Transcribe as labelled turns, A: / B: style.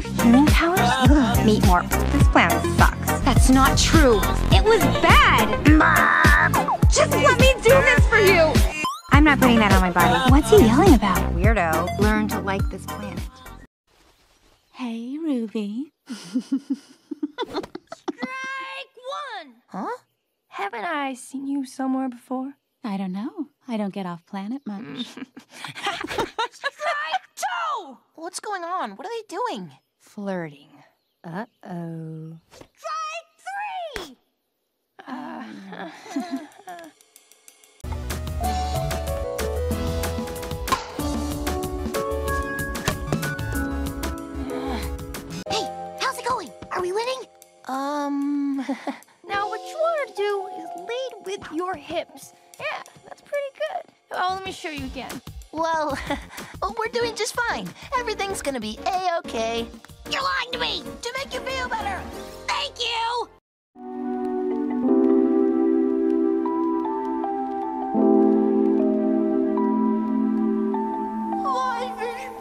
A: hearing powers? Ugh, meet more. This plan sucks.
B: That's not true. It was bad.
A: Just let me do this for you! I'm not putting that on my body. What's he yelling about? Weirdo. Learn to like this planet.
C: Hey, Ruby.
B: Strike one.
A: Huh?
B: Haven't I seen you somewhere before?
C: I don't know. I don't get off planet much.
B: Strike two.
D: What's going on? What are they doing?
A: Flirting. Uh-oh.
B: Strike three.
D: Hey, how's it going? Are we winning? Um,
B: Now what you want to do is lead with your hips. Yeah, that's pretty good. Oh, let me show you again.
D: well, we're doing just fine. Everything's gonna be a-okay. You're lying to me! To make you feel better! Thank you! Life is